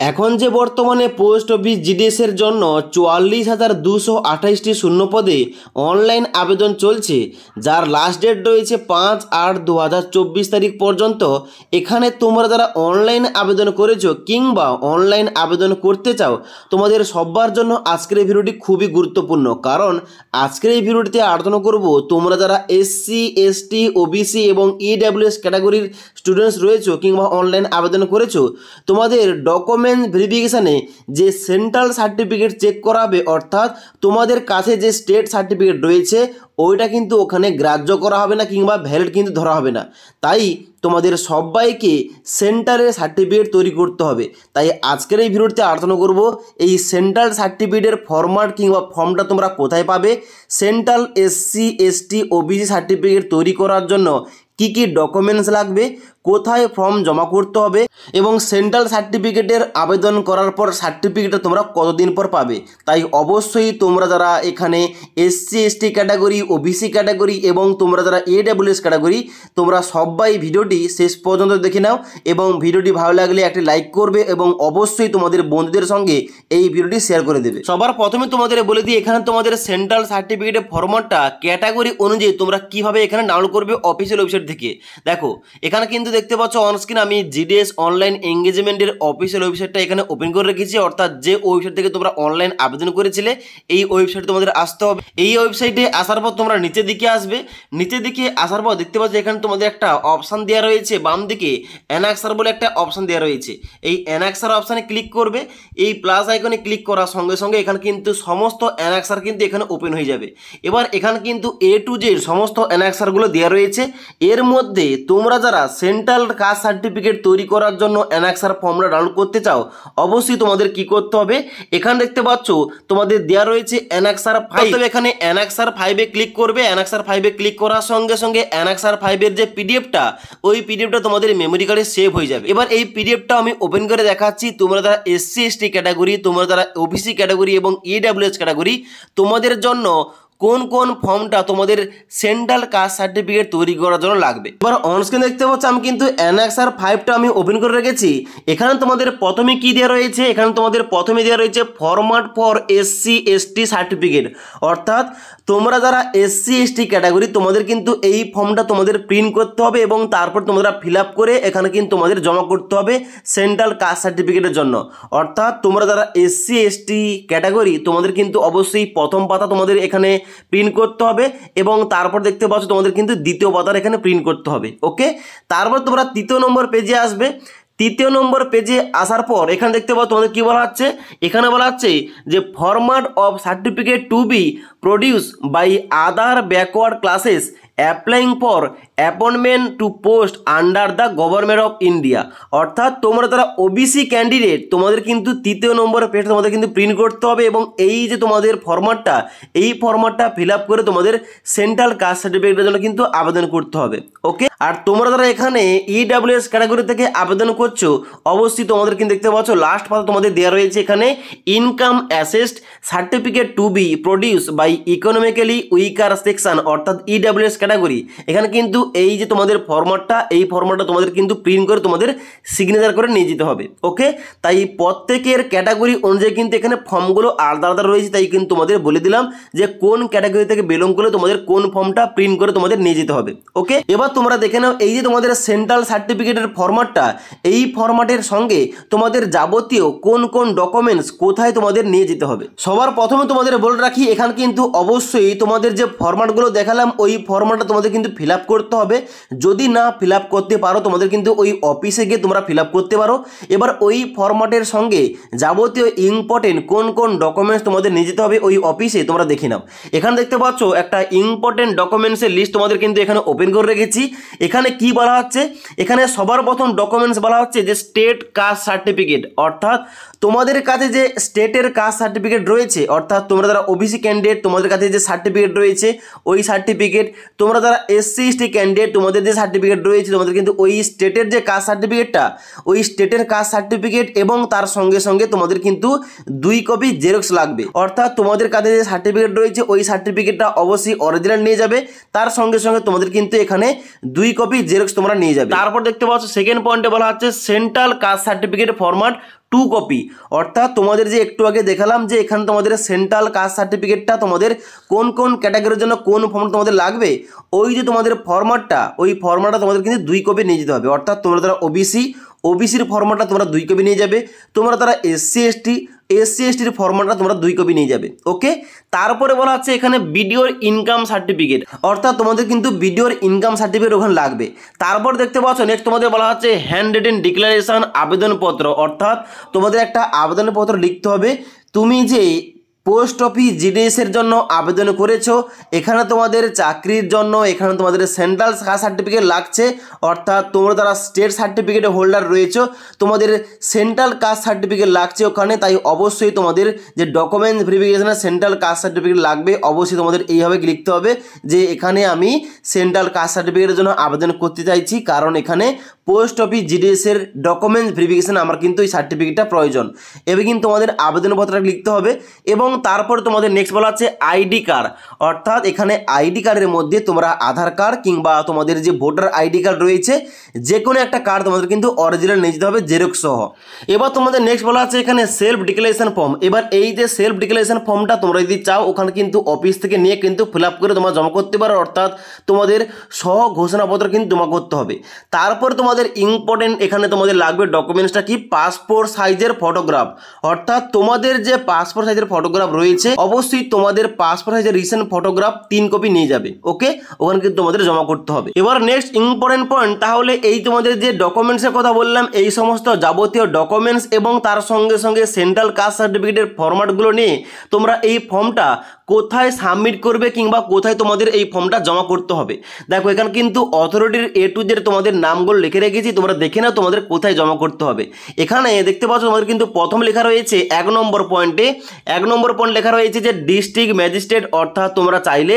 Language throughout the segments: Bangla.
এখন যে বর্তমানে পোস্ট অফিস জিডিএস এর জন্য চুয়াল্লিশ হাজার দুশো আঠাইশটি শূন্য পদে অনলাইন আবেদন চলছে, যার লাস্ট ডেট রয়েছে পাঁচ আট দু তারিখ পর্যন্ত। এখানে তোমরা যারা অনলাইন আবেদন করেছ কিংবা অনলাইন আবেদন করতে চাও, তোমাদের সবার জন্য আজকের এই ভিডিওটি খুবই গুরুত্বপূর্ণ। কারণ আজকের এই ভিডিওটিতে আলোচনা করব তোমরা যারা এসসি এসটি ওবিসি এবং ইডাব্লিউএস ক্যাটাগরির স্টুডেন্টস রয়েছো কিংবা অনলাইন আবেদন করেছ, তোমাদের ডকুমেন্ট ভেরিফিকেশানে যে সেন্ট্রাল সার্টিফিকেট চেক করা হবে অর্থাৎ তোমাদের কাছে যে স্টেট সার্টিফিকেট রয়েছে, ওইটা কিন্তু ওখানে গ্রাহ্য করা হবে না কিংবা ভ্যালিড কিন্তু ধরা হবে না। তাই তোমাদের সবাইকে সেন্টারের সার্টিফিকেট তৈরি করতে হবে। তাই আজকের এই ভিডিওতে আলোচনা করব এই সেন্ট্রাল সার্টিফিকেটের ফরম্যাট কিংবা ফর্মটা তোমরা কোথায় পাবে, central SC, ST, OBC certificate তৈরি করার জন্য কি কি ডকুমেন্টস লাগবে কোথায় ফর্ম জমা করতে হবে এবং সেন্ট্রাল সার্টিফিকেটের আবেদন করার পর সার্টিফিকেটটা তোমরা কতদিন পর পাবে? তাই অবশ্যই তোমরা যারা এখানে SC, ST category, OBC category এবং তোমরা যারা এডাব্লিউএস ক্যাটাগরি, তোমরা সবাই ভিডিওটি শেষ পর্যন্ত দেখে নাও এবং ভিডিওটি ভালো লাগলে একটি লাইক করবে এবং অবশ্যই তোমাদের বন্ধুদের সঙ্গে এই ভিডিওটি শেয়ার করে দেবে। সবার প্রথমে তোমাদের বলে দিই, এখানে তোমাদের সেন্ট্রাল সার্টিফিকেটের ফরম্যাটটা ক্যাটাগরি অনুযায়ী তোমরা কীভাবে এখানে ডাউনলোড করবে অফিসিয়াল ওয়েবসাইট থেকে। দেখো, এখানে কিন্তু দেখতে পাচ্ছ অনস্ক্রিন আমি জিডিএস অনলাইন এঙ্গেজমেন্টের অফিসিয়াল ওয়েবসাইটটা এখানে ওপেন করে রেখেছি। অর্থাৎ যে ওয়েবসাইট থেকে তোমরা অনলাইন আবেদন করেছিলে, এই ওয়েবসাইট তোমাদের আসতে হবে। এই ওয়েবসাইটে আসার পর তোমরা নিচের দিকে আসবে। নিচের দিকে আসার পর দেখতে পাচ্ছ এখানে তোমাদের একটা অপশান দেওয়া রয়েছে। বাম দিকে অ্যানাক্সার বলে একটা অপশান দেওয়া রয়েছে। এই অ্যানাক্সার অপশানে ক্লিক করবে। এই প্লাস আইকনে ক্লিক করার সঙ্গে সঙ্গে এখানে কিন্তু সমস্ত অ্যানাক্সার কিন্তু এখানে ওপেন হয়ে যাবে। এবার এখানে কিন্তু এ টু জেড সমস্ত অ্যানাক্সারগুলো দেওয়া রয়েছে। এর মধ্যে তোমরা যারা সেন্ট্রাল কাস্ট সার্টিফিকেট তৈরি করার জন্য অ্যানাক্সার ফর্মটা ডাউনলোড করতে চাও অবশ্যই তোমাদের কি করতে হবে? এখানে দেখতে পাচ্ছ তোমাদের দেওয়া রয়েছে অ্যানাক্সার ফাইভ এখানে অ্যানাক্সার ফাইভে ক্লিক করবে। অ্যানাক্সার ফাইভে ক্লিক করার সঙ্গে সঙ্গে অ্যানাক্সার ফাইভের যে পিডিএফটা ওই পিডিএফটা তোমাদের মেমোরি কার্ডে সেভ হয়ে যাবে। এবার এই পিডিএফটা আমি ওপেন করে দেখাচ্ছি। তোমরা যারা এসসি এসটি ক্যাটাগরি তোমরা যারা ওবিসি ক্যাটাগরি এবং ইডাব্লিউএস ক্যাটাগরি তোমাদের জন্য কোন কোন ফর্মটা তোমাদের সেন্ট্রাল কাস্ট সার্টিফিকেট তৈরি করার জন্য লাগবে? এবার অনস্ক্রিন দেখতে পাচ্ছ, আমি কিন্তু অ্যানাক্সার ফাইভটা আমি ওপেন করে রেখেছি। এখানে তোমাদের প্রথমে কি দেওয়া রয়েছে? এখানে তোমাদের প্রথমে দেওয়া রয়েছে format for SC ST certificate অর্থাৎ তোমরা যারা এসসি এসটি ক্যাটাগরি তোমাদের কিন্তু এই ফর্মটা তোমাদের প্রিন্ট করতে হবে এবং তারপর তোমরা ফিল করে এখানে কিন্তু তোমাদের জমা করতে হবে সেন্ট্রাল কাস্ট সার্টিফিকেটের জন্য। অর্থাৎ তোমরা যারা এসসি এসটি ক্যাটাগরি তোমাদের কিন্তু অবশ্যই প্রথম পাতা তোমাদের এখানে প্রিন্ট করতে হবে এবং তারপর দেখতে পাচ্ছ তোমাদের কিন্তু দ্বিতীয় পাতার এখানে প্রিন্ট করতে হবে ওকে তারপর তোমরা তৃতীয় নম্বর পেজে আসবে। তৃতীয় নম্বর পেজে আসার পর এখানে দেখতে পাও তোমাদের কী বলা হচ্ছে? এখানে বলা হচ্ছে যে format of certificate to be produce by other backward classes applying for appointment to post under the government of India অর্থাৎ তোমরা তারা ওবিসি ক্যান্ডিডেট তোমাদের কিন্তু তৃতীয় নম্বরের পেজ তোমাদের কিন্তু প্রিন্ট করতে হবে এবং এই যে তোমাদের ফরম্যাটটা এই ফরম্যাটটা ফিল আপ করে তোমাদের সেন্ট্রাল কাস্ট সার্টিফিকেটের জন্য কিন্তু আবেদন করতে হবে ওকে আর তোমরা তারা এখানে ইডাব্লিউএস ক্যাটাগরি থেকে আবেদন করছ, অবশ্যই তোমাদের কিন্তু দেখতে পাচ্ছ লাস্ট পাতা তোমাদের দেওয়া রয়েছে এখানে income asset certificate to be produce by economically weaker section অর্থাৎ ইডাব্লিউএস ক্যাটাগরি এখানে কিন্তু এই যে তোমাদের ফরম্যাটটা এই ফরম্যাটটা তোমাদের কিন্তু প্রিন্ট করে তোমাদের সিগনেচার করে নিয়ে যেতে হবে ওকে তাই প্রত্যেকের ক্যাটাগরি অনুযায়ী কিন্তু এখানে ফর্মগুলো আলাদা আলাদা রয়েছে, তাই কিন্তু তোমাদের বলে দিলাম যে কোন ক্যাটাগরি থেকে বিলং করলে তোমাদের কোন ফর্মটা প্রিন্ট করে তোমাদের নিয়ে যেতে হবে ওকে এবার তোমরা দেখে নাও, এই যে তোমাদের সেন্ট্রাল সার্টিফিকেটের ফরম্যাটটা এই ফরম্যাটের সঙ্গে তোমাদের যাবতীয় কোন কোন ডকুমেন্টস কোথায় তোমাদের নিয়ে যেতে হবে? সবার প্রথমে তোমাদের বলে রাখি, এখানে কিন্তু অবশ্যই তোমাদের যে ফরম্যাটগুলো দেখালাম, ওই ফরম্যাটটা তোমাদের কিন্তু ফিল করতে হবে। যদি না ফিল করতে পারো, তোমাদের কিন্তু ওই অফিসে গিয়ে তোমরা ফিল করতে পারো। এবার ওই ফরম্যাটের সঙ্গে যাবতীয় ইম্পর্টেন্ট কোন কোন ডকুমেন্টস তোমাদের নিয়ে যেতে হবে, ওই অফিসে তোমরা দেখে নাও। এখানে দেখতে পাচ্ছ একটা ইম্পর্টেন্ট ডকুমেন্টসের লিস্ট তোমাদের কিন্তু এখানে ওপেন করে রেখেছি। এখানে কি বলা হচ্ছে? এখানে সবার প্রথম ডকুমেন্টস বলা হচ্ছে যে স্টেট কাস্ট সার্টিফিকেট অর্থাৎ তোমাদের কাছে যে স্টেটের কাস্ট সার্টিফিকেট রয়েছে, অর্থাৎ তোমরা যারা ওবিসি ক্যান্ডিডেট তোমাদের কাছে যে সার্টিফিকেট রয়েছে, ওই সার্টিফিকেট তোমরা যারা এসসি, এসটি ক্যান্ডিডেট তোমাদের যে সার্টিফিকেট রয়েছে, তোমাদের কিন্তু ওই স্টেটের যে কাস্ট সার্টিফিকেটটা ওই স্টেটের কাস্ট সার্টিফিকেট এবং তার সঙ্গে সঙ্গে তোমাদের কিন্তু দুই কপি জেরক্স লাগবে। অর্থাৎ তোমাদের কাছে যে সার্টিফিকেট রয়েছে, ওই সার্টিফিকেটটা অবশ্যই অরিজিনাল নিয়ে যাবে। তার সঙ্গে সঙ্গে তোমাদের কিন্তু এখানে দুই কপি জেরক্স তোমরা নিয়ে যাবে। তারপর দেখতে পাচ্ছ সেকেন্ড পয়েন্টে বলা হচ্ছে central caste certificate format to copy অর্থাৎ তোমাদের যে একটু আগে দেখালাম যে এখানে তোমাদের সেন্ট্রাল কাস্ট সার্টিফিকেটটা তোমাদের কোন কোন ক্যাটাগরির জন্য কোন ফর্ম তোমাদের লাগবে, ওই যে তোমাদের ফর্মাটটা ওই ফর্মাটটা তোমাদের কিন্তু দুই কপি নিয়ে যেতে হবে। অর্থাৎ তোমরা তারা ওবিসি ওবিসির ফর্মাটটা তোমরা দুই কপি নিয়ে যাবে। তোমরা তারা এসসি এসটি এসসি এসটির ফর্মটা তোমরা দুই কপি নিয়ে যাবে ওকে তারপরে বলা হচ্ছে এখানে বিডিওর ইনকাম সার্টিফিকেট অর্থাৎ তোমাদের কিন্তু বিডিওর ইনকাম সার্টিফিকেট ওখানে লাগবে। তারপর দেখতে পাচ্ছ নেক্সট তোমাদের বলা হচ্ছে হ্যান্ড রিটেন ডিক্লারেশন আবেদনপত্র, অর্থাৎ তোমাদের একটা আবেদনপত্র লিখতে হবে। তুমি যে পোস্ট অফিস জিডিএসের জন্য আবেদন করেছ, এখানে তোমাদের চাকরির জন্য, এখানে তোমাদের সেন্ট্রাল কাস্ট সার্টিফিকেট লাগছে, অর্থাৎ তোমরা তারা স্টেট সার্টিফিকেট হোল্ডার রয়েছো, তোমাদের সেন্ট্রাল কাস্ট সার্টিফিকেট লাগছে ওখানে, তাই অবশ্যই তোমাদের যে ডকুমেন্ট ভেরিফিকেশনের সেন্ট্রাল কাস্ট সার্টিফিকেট লাগবে, অবশ্যই তোমাদের এইভাবে লিখতে হবে যে এখানে আমি সেন্ট্রাল কাস্ট সার্টিফিকেটের জন্য আবেদন করতে চাইছি, কারণ এখানে পোস্ট অফিস জিডিএসের ডকুমেন্টস ভেরিফিকেশন আমার কিন্তু এই সার্টিফিকেটটা প্রয়োজন। এবার কিন্তু তোমাদের আবেদনপত্রটা লিখতে হবে এবং তারপর তোমাদের নেক্সট বলা আছে আইডি কার্ড। অর্থাৎ এখানে আইডি কার্ডের মধ্যে তোমরা আধার কার্ড কিংবা তোমাদের যে ভোটার আইডি কার্ড রয়েছে যে কোনো একটা কার্ড তোমাদের কিন্তু অরিজিনাল নিয়ে যেতে হবে জেরক্স সহ। এবার তোমাদের নেক্সট বলা আছে এখানে সেলফ ডিক্লারেশন ফর্ম এবার এই যে সেলফ ডিক্লারেশন ফর্মটা তোমরা যদি চাও, ওখানে কিন্তু অফিস থেকে নিয়ে কিন্তু ফিল করে তোমরা জমা করতে পারো। অর্থাৎ তোমাদের সহ ঘোষণাপত্র কিন্তু জমা করতে হবে। তারপর তোমাদের ইম্পর্টেন্ট এখানে তোমাদের লাগবে ডকুমেন্টসটা কি? পাসপোর্ট সাইজের ফটোগ্রাফ অর্থাৎ তোমাদের যে পাসপোর্ট সাইজের ফটোগ্রাফ রয়েছে, অবশ্যই তোমাদের পাসপোর্ট সাইজের রিসেন্ট ফটোগ্রাফ তিন কপি নিয়ে যাবে ওকে ওখানে কিন্তু তোমাদের জমা করতে হবে। এবার নেক্সট ইম্পর্টেন্ট পয়েন্ট তাহলে এই তোমাদের যে ডকুমেন্টসের কথা বললাম, এই সমস্ত যাবতীয় ডকুমেন্টস এবং তার সঙ্গে সঙ্গে সেন্ট্রাল কাস্ট সার্টিফিকেটের ফরম্যাটগুলো নিয়ে তোমরা এই ফর্মটা কোথায় সাবমিট করবে কিংবা কোথায় তোমাদের এই ফর্মটা জমা করতে হবে। দেখো, এখানে কিন্তু অথরিটির এ টু জেড তোমাদের নামগুলো লিখে রেখেছি তোমরা দেখে নাও তোমাদের কোথায় জমা করতে হবে। এখানে দেখতে পাচ্ছ তোমাদের কিন্তু প্রথম লেখা রয়েছে এক নম্বর পয়েন্টে। এক নম্বর পয়েন্ট লেখা রয়েছে যে ডিস্ট্রিক্ট ম্যাজিস্ট্রেট, অর্থাৎ তোমরা চাইলে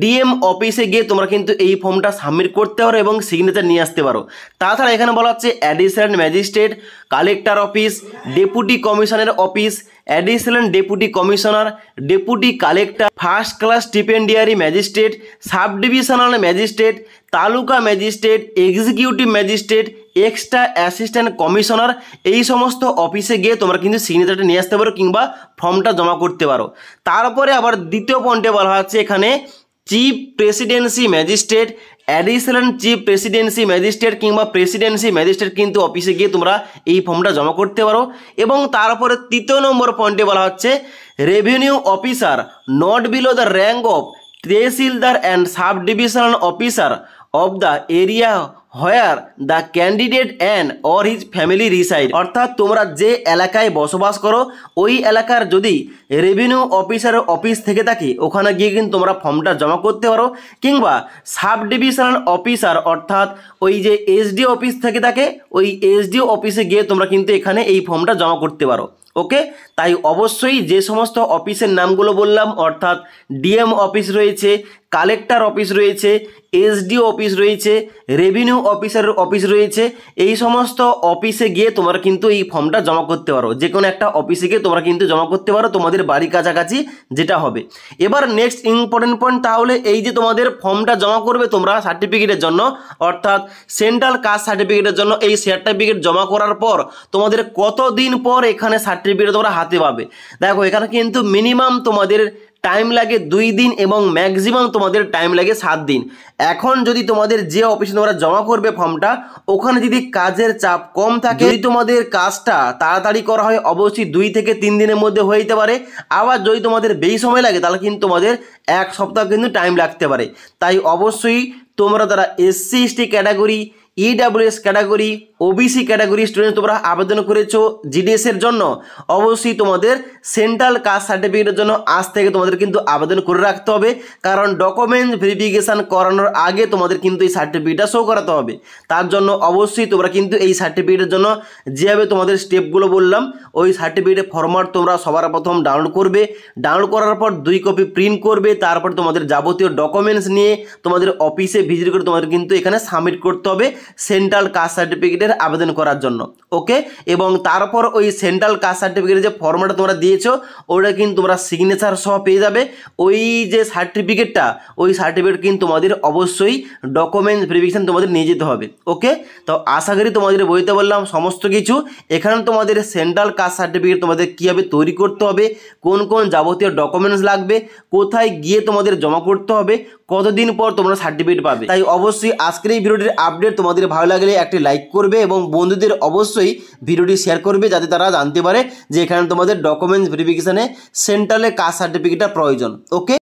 ডিএম অফিসে গিয়ে তোমরা কিন্তু এই ফর্মটা সাবমিট করতে পারো এবং সিগনেচার নিয়ে আসতে পারো। তাছাড়া এখানে বলা হচ্ছে additional magistrate, collector office, deputy কমিশনের office, additional deputy commissioner, deputy collector, first class stipendiary magistrate sub divisional magistrate taluka magistrate, executive magistrate, extra assistant commissioner, এই সমস্ত অফিসে গিয়ে তোমরা কিন্তু সিগনেচারটা নিয়ে আসতে পারো কিংবা ফর্মটা জমা করতে পারো। তারপরে আবার দ্বিতীয় পয়েন্টে বলা হচ্ছে এখানে chief presidency magistrate, additional chief presidency magistrate কিংবা প্রেসিডেন্সি ম্যাজিস্ট্রেট কিন্তু অফিসে গিয়ে তোমরা এই ফর্মটা জমা করতে পারো। এবং তারপরে তৃতীয় নম্বর পয়েন্টে বলা হচ্ছে revenue officer not below the rank of tahsildar and sub divisional officer of the area where the candidate and or his family reside অর্থাৎ তোমরা যে এলাকায় বসবাস করো, ওই এলাকার যদি রেভিনিউ অফিসারের অফিস থেকে থাকে, ওখানে গিয়ে কিন্তু তোমরা ফর্মটা জমা করতে পারো। কিংবা সাব ডিভিশনাল অফিসার অর্থাৎ ওই যে এসডি অফিস থেকে থাকে, ওই এসডি অফিসে গিয়ে তোমরা কিন্তু এখানে এই ফর্মটা জমা করতে পারো। ওকে? তাই অবশ্যই যে সমস্ত অফিসের নামগুলো বললাম, অর্থাৎ ডিএম অফিস রয়েছে কালেক্টর অফিস রয়েছে এসডিও অফিস রয়েছে রেভিনিউ অফিসারের অফিস রয়েছে। এই সমস্ত অফিসে গিয়ে তোমরা কিন্তু এই ফর্মটা জমা করতে পারো। যে কোনো একটা অফিসে গিয়ে তোমরা কিন্তু জমা করতে পারো তোমাদের বাড়ির কাছাকাছি যেটা হবে। এবার নেক্সট ইম্পর্টেন্ট পয়েন্ট তাহলে এই যে তোমাদের ফর্মটা জমা করবে তোমরা সার্টিফিকেটের জন্য, অর্থাৎ সেন্ট্রাল কাস্ট সার্টিফিকেটের জন্য এই সার্টিফিকেট জমা করার পর তোমাদের কতদিন পর এখানে সার্টিফিকেট তোমরা হাতে পাবে? দেখো, এখানে কিন্তু মিনিমাম তোমাদের টাইম লাগে দুই দিন এবং ম্যাক্সিমাম তোমাদের টাইম লাগে সাত দিন। এখন যদি তোমাদের যে অফিসে তোমরা জমা করবে ফর্মটা ওখানে যদি কাজের চাপ কম থাকে, যদি তোমাদের কাজটা তাড়াতাড়ি করা হয়, অবশ্যই দুই থেকে তিন দিনের মধ্যে হয়ে যেতে পারে। আবার যদি তোমাদের বেশি সময় লাগে, তাহলে কিন্তু তোমাদের এক সপ্তাহ কিন্তু টাইম লাগতে পারে। তাই অবশ্যই তোমরা তারা SC ST category EWS category OBC category student তোমরা আবেদন করেছ জিডিএস এর জন্য। অবশ্যই তোমাদের সেন্ট্রাল কাস্ট সার্টিফিকেটের জন্য আজ থেকে তোমাদের কিন্তু আবেদন করে রাখতে হবে। কারণ ডকুমেন্ট ভেরিফিকেশান করানোর আগে তোমাদের কিন্তু এই সার্টিফিকেটটা শো করাতে হবে। তার জন্য অবশ্যই তোমরা কিন্তু এই সার্টিফিকেটের জন্য যেভাবে তোমাদের স্টেপগুলো বললাম, ওই সার্টিফিকেটের ফরম্যাট তোমরা সবার প্রথম ডাউনলোড করবে। ডাউনলোড করার পর দুই কপি প্রিন্ট করবে। তারপর তোমাদের যাবতীয় ডকুমেন্টস নিয়ে তোমাদের অফিসে ভিজিট করে তোমাদের কিন্তু এখানে সাবমিট করতে হবে। সেন্ট্রাল কাস্ট সার্টিফিকেটের সার্টিফিকেটের আবেদন করার জন্য ওকে এবং তারপর ওই সেন্ট্রাল কাস্ট সার্টিফিকেটের যে ফর্মটা তোমরা দিয়েছ ওটা কিন্তু তোমরা সিগনেচার সহ পেয়ে যাবে। ওই যে সার্টিফিকেটটা ওই সার্টিফিকেট কিন্তু তোমাদের অবশ্যই ডকুমেন্ট ভেরিফিকেশান তোমাদের নিয়ে যেতে হবে ওকে তো আশা করি তোমাদের বইতে বললাম সমস্ত কিছু। এখানে তোমাদের সেন্ট্রাল কাস্ট সার্টিফিকেট তোমাদের কীভাবে তৈরি করতে হবে, কোন কোন যাবতীয় ডকুমেন্টস লাগবে, কোথায় গিয়ে তোমাদের জমা করতে হবে কতদিন পর তোমরা সার্টিফিকেট পাবে? তাই অবশ্যই আজকের এই ভিডিওটির আপডেট তোমাদের ভালো লাগলে একটি লাইক করবে এবং বন্ধুদের অবশ্যই ভিডিওটি শেয়ার করবে যাতে তারা জানতে পারে যে এখানে তোমাদের ডকুমেন্টস ভেরিফিকেশানে সেন্ট্রালে কাস্ট সার্টিফিকেটটা প্রয়োজন। ওকে